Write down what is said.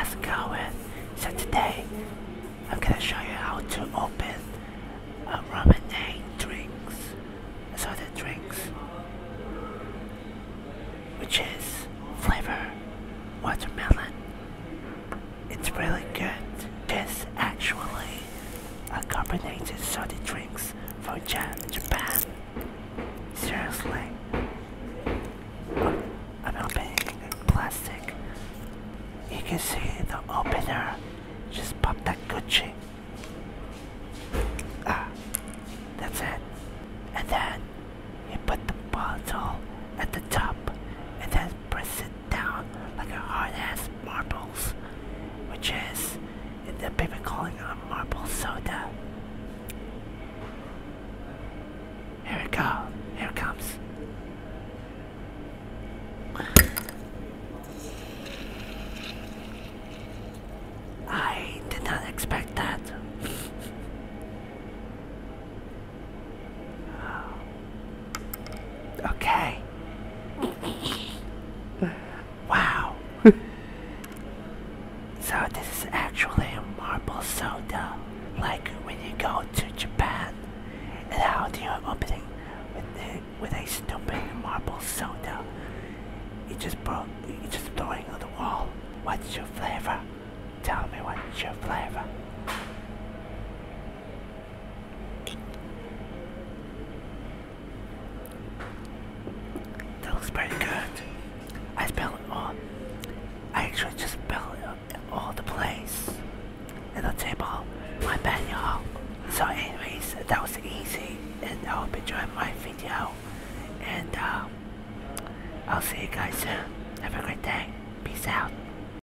how's it? So today I'm gonna show you how to open a Ramune drinks. So the drinks which is flavor watermelon. It's really good. This actually a carbonated soda drinks from Japan. Can see the opener. Just pop that Gucci. Ah, that's it. And then you put the bottle at the top and then press it down like a hard ass marbles, which is the people calling it a marble soda. Here we go. Here it comes. I did not expect that. Okay. wow. So this is actually a marble soda, like when you go to Japan. And how do you opening with the, with a stupid marble soda? You just broke, you just throwing on the wall. What's your flavor? Tell me what's your flavor. That looks pretty good. I spelled it all. I actually just spelled it all the place in the table. My bad. So, anyways, that was easy, and I hope you enjoyed my video. And uh, I'll see you guys soon. Have a great day. Peace out.